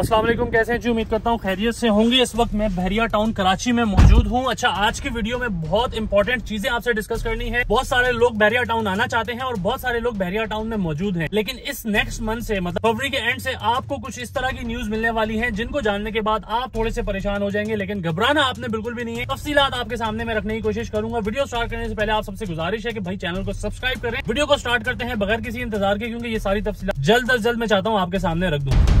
अस्सलाम वालेकुम, कैसे हैं जी? उम्मीद करता हूँ खैरियत से होंगे। इस वक्त मैं बहरिया टाउन, कराची में मौजूद हूँ। अच्छा आज की वीडियो में बहुत इंपॉर्टेंट चीज़ें आपसे डिस्कस करनी है। बहुत सारे लोग बहरिया टाउन आना चाहते हैं और बहुत सारे लोग बहरिया टाउन में मौजूद हैं। लेकिन इस नेक्स्ट मंथ से मतलब फरवरी के एंड से आपको कुछ इस तरह की न्यूज़ मिलने वाली है, जिनको जानने के बाद आप थोड़े से परेशान हो जाएँगे, लेकिन घबराना आपने बिल्कुल भी नहीं है। तफसी आपके सामने में रखने की कोशिश करूँगा। वीडियो स्टार्ट करने से पहले आप सबसे गुजारिश है कि भाई चैनल को सब्सक्राइब करें। वीडियो को स्टार्ट करते हैं बगैर किसी इंतज़ार के, क्योंकि ये सारी तफसी जल्द अज जल्द मैं चाहता हूँ आपके सामने रख दूँ।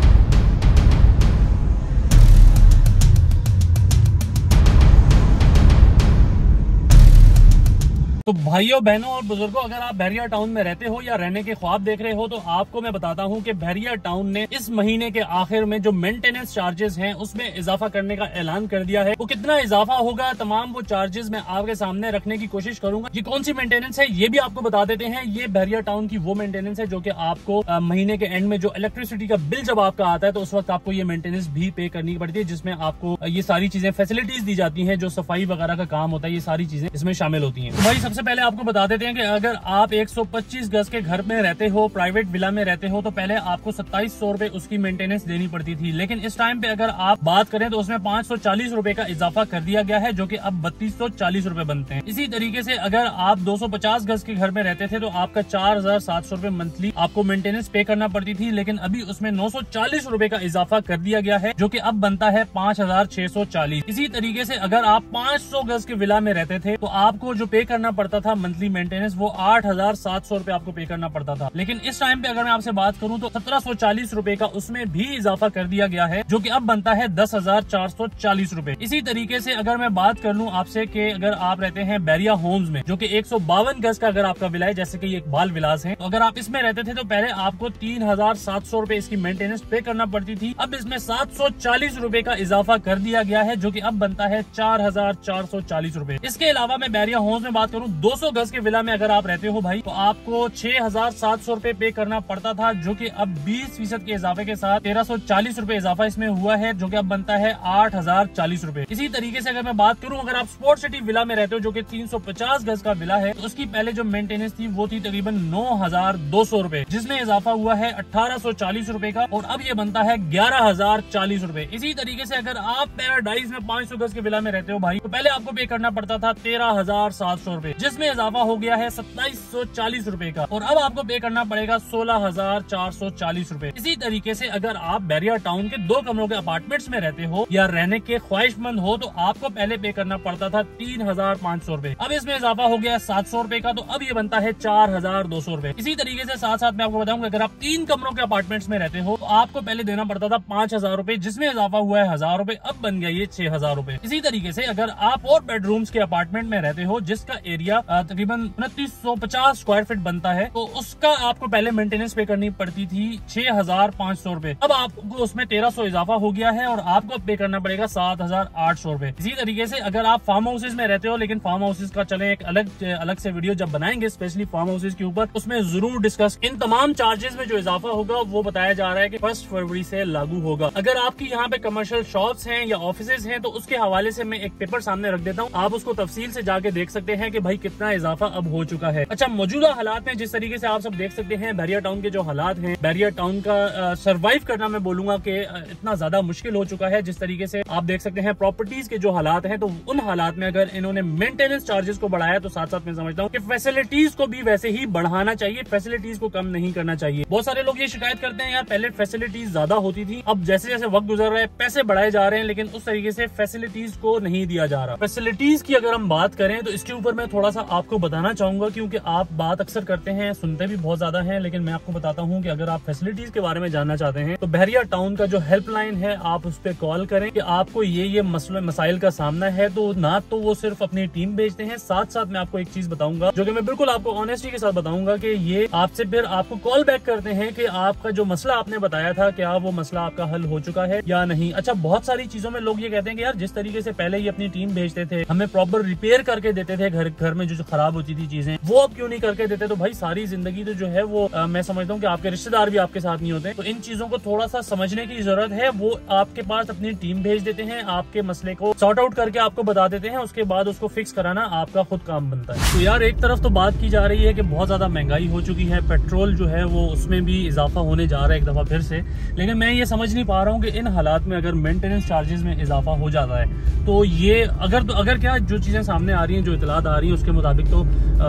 तो भाइयों, बहनों और बुज़ुर्गों, अगर आप बहरिया टाउन में रहते हो या रहने के ख्वाब देख रहे हो तो आपको मैं बताता हूँ कि बहरिया टाउन ने इस महीने के आखिर में जो मेंटेनेंस चार्जेस हैं, उसमें इजाफा करने का ऐलान कर दिया है। वो कितना इजाफा होगा, तमाम वो चार्जेस मैं आपके सामने रखने की कोशिश करूँगा। ये कौन सी मेंटेनेंस है, ये भी आपको बता देते हैं। ये बहरिया टाउन की वो मेंटेनेंस है जो की आपको महीने के एंड में जो इलेक्ट्रिसिटी का बिल जब आपका आता है तो उस वक्त आपको ये मेंटेनेंस भी पे करनी पड़ती है, जिसमें आपको ये सारी चीज़ें फैसिलिटीज़ दी जाती है, जो सफ़ाई वगैरह का काम होता है, ये सारी चीज़ें इसमें शामिल होती है। तो भाई सबसे पहले आपको बता देते हैं कि अगर आप 125 गज के घर में रहते हो प्राइवेट विला में रहते हो तो पहले आपको सत्ताईस सौ रूपए उसकी मेंटेनेंस देनी पड़ती थी। लेकिन इस टाइम पे अगर आप बात करें तो उसमें पाँच सौ चालीस रूपए का इजाफा कर दिया गया है, जो कि अब बत्तीस सौ चालीस रूपए बनते हैं। इसी तरीके से अगर आप 250 गज के घर में रहते थे तो आपका चार हज़ार सात सौ रूपए मंथली आपको मेंटेनेंस पे करना पड़ती थी। लेकिन अभी उसमें नौ सौ चालीस रूपए का इजाफा कर दिया गया है, जो की अब बनता है पाँच हज़ार छह सौ चालीस। इसी तरीके से अगर आप पाँच सौ गज के विला में रहते थे तो आपको जो पे करना पड़ता था मंथली मेंटेनेंस वो आठ हज़ार सात सौ रूपए आपको पे करना पड़ता था। लेकिन इस टाइम पे अगर मैं आपसे बात करूँ तो सत्रह सौ चालीस रूपए का उसमें भी इजाफा कर दिया गया है, जो की अब बनता है दस हज़ार चार सौ चालीस रूपए इसी तरीके से अगर मैं बात कर लूँ आपसे कि अगर आप रहते हैं बैरिया होम्स में, जो की एक सौ बावन गज का अगर आपका विला है, जैसे की एक बाल विलास है तो अगर आप इसमें रहते थे तो पहले आपको तीन हज़ार सात सौ रूपए इसकी मेंटेनेंस पे करना पड़ती थी। अब इसमें सात सौ चालीस रूपए का इजाफा कर दिया गया है, जो की अब बनता है चार हज़ार चार सौ चालीस रूपए इसके अलावा मैं बैरिया होम्स में बात करूँ दो सौ गज के विला में अगर आप रहते हो भाई तो आपको छह हज़ार सात सौ रूपए पे करना पड़ता था, जो कि अब बीस फ़ीसद के इजाफे के साथ तेरह सौ चालीस रूपए इजाफा इसमें हुआ है, जो कि अब बनता है आठ हज़ार चालीस रूपए। इसी तरीके से अगर मैं बात करूँ, अगर आप स्पोर्ट सिटी विला में रहते हो, जो कि तीन सौ पचास गज का विला है तो उसकी पहले जो मेंटेनेंस थी, वो थी तकरीबन नौ हज़ार दो सौ रूपए, जिसमें इजाफा हुआ है अठारह सौ चालीस रूपए का, और अब ये बनता है ग्यारह हज़ार चालीस रूपए। इसी तरीके से अगर आप पैराडाइज में पाँच सौ गज के विला में रहते हो भाई तो पहले आपको पे करना पड़ता था तेरह हज़ार सात सौ रूपए। जिसमें इजाफा हो गया है सत्ताईस सौ चालीस रूपए का। और अब आपको पे करना पड़ेगा सोलह हज़ार चार सौ चालीस रूपए। इसी तरीके से अगर आप बैरिया टाउन के दो कमरों के अपार्टमेंट्स में रहते हो या रहने के ख्वाहिशमंद हो तो आपको पहले पे करना पड़ता था तीन हज़ार पाँच सौ रूपए। अब इसमें इजाफा हो गया सात सौ रूपए का तो अब ये बनता है चार हज़ार दो सौ रूपए। इसी तरीके से साथ साथ मैं आपको बताऊँगा, अगर आप तीन कमरों के अपार्टमेंट्स में रहते हो तो आपको पहले देना पड़ता था पाँच हज़ार रूपए, जिसमें इजाफा हुआ है हज़ार रूपए, अब बन गया ये छह हज़ार रूपए। इसी तरीके से अगर आप और बेडरूम्स के अपार्टमेंट में रहते हो, जिसका एरिया तकरीबन उनतीस सौ पचास स्क्वायर फीट बनता है। तो उसका आपको पहले मेंटेनेंस पे करनी पड़ती थी छह हज़ार पाँच सौ रूपए। अब आपको उसमें तेरह सौ इजाफा हो गया है और आपको पे करना पड़ेगा सात हज़ार आठ सौ रूपए। इसी तरीके से अगर आप फार्म हाउसेज में रहते हो, लेकिन फार्म हाउसेज का चले एक अलग अलग से वीडियो जब बनाएँगे स्पेशली फार्म हाउसेज के ऊपर, उसमें ज़रूर डिस्कस इन तमाम चार्जेस में जो इजाफा होगा, वो बताया जा रहा है की फ़र्स्ट फरवरी से लागू होगा। अगर आपकी यहाँ पे कमर्शियल शॉप्स हैं या ऑफ़िस हैं तो उसके हवाले से मैं एक पेपर सामने रख देता हूँ। आप उसको तफसील से जाके देख सकते हैं कि भाई कितना इजाफा अब हो चुका है। अच्छा मौजूदा हालात में जिस तरीके से आप सब देख सकते हैं बैरिया टाउन के जो हालात हैं बैरिया टाउन का सरवाइव करना मैं बोलूँगा कि इतना ज़्यादा मुश्किल हो चुका है, जिस तरीके से आप देख सकते हैं प्रॉपर्टीज़ के जो हालात हैं तो उन हालात में अगर इन्होंने मेंटेनेंस चार्जेस को बढ़ाया तो साथ साथ मैं समझता हूँ कि फैसिलिटीज़ को भी वैसे ही बढ़ाना चाहिए फैसिलिटीज़ को कम नहीं करना चाहिए। बहुत सारे लोग ये शिकायत करते हैं, यार, पहले फैसिलिटीज़ ज़्यादा होती थी, अब जैसे जैसे वक्त गुजर रहा है, पैसे बढ़ाए जा रहे हैं, लेकिन उस तरीके से फैसिलिटीज़ को नहीं दिया जा रहा। फैसिलिटीज़ की अगर हम बात करें तो इसके ऊपर मैं थोड़ा सा आपको बताना चाहूँगा क्योंकि आप बात अक्सर करते हैं, सुनते भी बहुत ज़्यादा हैं, लेकिन मैं आपको बताता हूँ कि अगर आप फैसिलिटीज़ के बारे में जानना चाहते हैं तो बहरिया टाउन का जो हेल्पलाइन है, आप उस पर कॉल करें कि आपको ये ये मसले, मसाइल का सामना है तो ना तो वो सिर्फ़ अपनी टीम भेजते हैं साथ साथ मैं आपको एक चीज़ बताऊँगा, जो कि मैं बिल्कुल आपको ऑनेस्टी के साथ बताऊँगा कि ये आपसे फिर आपको कॉल बैक करते हैं कि आपका जो मसला आपने बताया था, क्या वो मसला आपका हल हो चुका है या नहीं। अच्छा बहुत सारी चीज़ों में लोग ये कहते हैं कि यार, जिस तरीके से पहले ही अपनी टीम भेजते थे, हमें प्रॉपर रिपेयर करके देते थे घर घर में जो खराब होती थी चीज़ें वो अब क्यों नहीं करके देते? तो भाई सारी ज़िंदगी तो जो है वो आ, मैं समझता हूँ कि आपके रिश्तेदार भी आपके साथ नहीं होते। तो इन चीज़ों को थोड़ा सा समझने की ज़रूरत है। वो आपके पास अपनी टीम भेज देते हैं आपके मसले को सॉर्ट आउट करके आपको बता देते हैं उसके बाद उसको फिक्स कराना आपका खुद काम बनता है। तो यार एक तरफ़ तो बात की जा रही है कि बहुत ज़्यादा महँगाई हो चुकी है पेट्रोल जो है वो उसमें भी इजाफा होने जा रहा है एक दफ़ा फिर से। लेकिन मैं ये समझ नहीं पा रहा हूँ कि इन हालात में अगर मेंटेनेंस चार्जेस में इजाफा हो जाता है तो ये अगर तो अगर क्या जो चीज़ें सामने आ रही हैं जो इतलात आ रही हैं उसके मुताबिक तो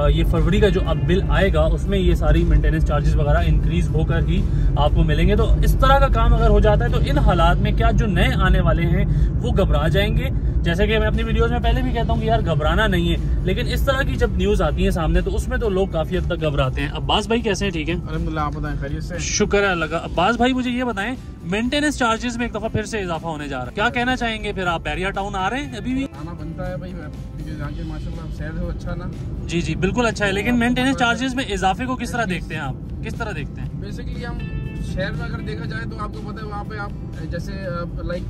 ये फरवरी का जो अब बिल आएगा उसमें ये सारी मेंटेनेंस चार्जेस वगैरह इंक्रीज होकर ही आपको मिलेंगे। तो इस तरह का काम अगर हो जाता है तो इन हालात में क्या जो नए आने वाले हैं वो घबरा जाएँगे? जैसे कि मैं अपनी वीडियोस में पहले भी कहता हूँ कि यार घबराना नहीं है लेकिन इस तरह की जब न्यूज़ आती है सामने तो उसमें तो लोग काफ़ी हद तक घबराते हैं। अब्बास भाई कैसे हैं? ठीक है? आप बताएँ शुक्र है अल्लाह का। अब्बास भाई मुझे ये बताएँ मेंटेनेंस चार्जेस में एक दफ़ा फिर से इजाफा होने जा रहा है। क्या कहना चाहेंगे? फिर आप बैरिया टाउन आ रहे हैं अभी भी? आना बनता है भाई माशाल्लाह अच्छा ना? जी जी बिल्कुल अच्छा है लेकिन मेंटेनेंस चार्जेस में इजाफे को किस तरह देखते हैं आप? किस तरह देखते हैं? बेसिकली हम शहर में अगर देखा जाए तो आपको पता है वहाँ पे आप जैसे लाइक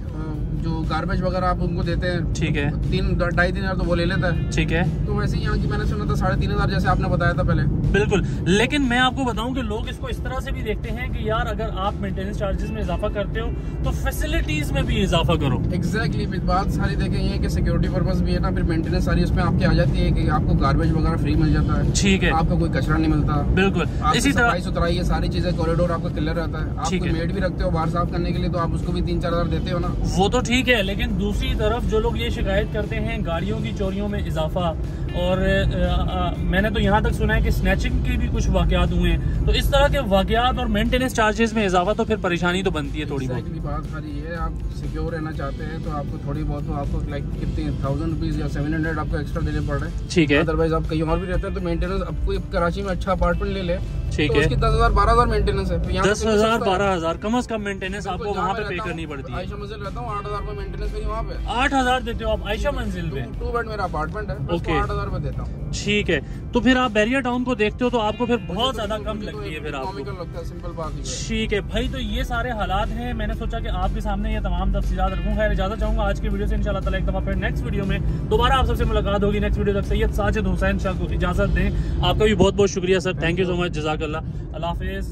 जो गार्बेज वगैरह आप उनको देते हैं ठीक है। तीन ढाई तीन हज़ार तो वो ले लेता है। ठीक है। तो वैसे ही यहाँ की मैंने सुना था साढ़े तीन हज़ार जैसे आपने बताया था पहले। बिल्कुल। लेकिन मैं आपको बताऊँ कि लोग इसको इस तरह से भी देखते हैं कि यार अगर आप मेंटेनेंस चार्जेस में इजाफा करते हो तो फैसिलिटीज़ में भी इजाफा करो। एग्जैक्टली exactly, बात सारी देखें ये कि सिक्योरिटी पर्पज भी है ना फिर मेंटेनेंस सारी उसमें आपकी आ जाती है कि आपको गार्बेज वगैरह फ्री मिल जाता है। ठीक है। आपको कोई कचरा नहीं मिलता। बिल्कुल। इसी तरह सुथराई है सारी चीज़ें कॉरिडोर आपका क्लियर रहता है। आप मेड भी रखते हो बाहर साफ़ करने के लिए तो आप उसको भी तीन चार हज़ार देते हो ना? वो तो ठीक है लेकिन दूसरी तरफ़ जो लोग ये शिकायत करते हैं गाड़ियों की चोरियों में इजाफा और आ, आ, मैंने तो यहाँ तक सुना है कि स्नैचिंग के भी कुछ वाकयात हुए हैं। तो इस तरह के वाकयात और मेंटेनेंस चार्जेस में इजाफा तो फिर परेशानी तो बनती है थोड़ी बहुत। बात सारी है आप सिक्योर रहना चाहते हैं तो आपको थोड़ी बहुत तो आपको लाइक कितनी थाउज़ेंड रुपीज़ या सेवन हंड्रेड आपको एक्स्ट्रा देने पड़ रहे हैं। ठीक है। अदरवाइज़ आप कहीं और भी रहते हैं तो मेंटेनेंस आपको कराची में अच्छा अपार्टमेंट ले ले ठीक तो है। दस हज़ार बारह हज़ार मेंटेनेंस है। दस हज़ार बारह हज़ार। कम अज कम मेंटेनेंस आपको वहाँ पे पे करनी पड़ती है। आयशा मंजिल रहता हूँ आठ हज़ार में मेंटेनेंस मेरी वहाँ पे। आठ हज़ार देते हो आप। आयशा मंजिल पे टू बेड मेरा अपार्टमेंट है ओके आठ हज़ार में देता हूँ। ठीक है। तो फिर आप बैरिया टाउन को देखते हो तो आपको फिर बहुत ज़्यादा कम लगती है फिर आपको। सिंपल बात ठीक है। भाई तो ये सारे हालात हैं। मैंने सोचा कि आपके सामने ये तमाम तफसीलात रखूँगा इजाज़त चाहूँगा आज की वीडियो से। इंशाल्लाह ताला एक दफ़ा फिर नेक्स्ट वीडियो में दोबारा आप सबसे मुलाकात होगी। नेक्स्ट वीडियो तक सैयद साजिद हुसैन शाह को इजाज़त दें। आपका भी बहुत बहुत शुक्रिया sir thank you so much जजाक अल्लाह हाफिज़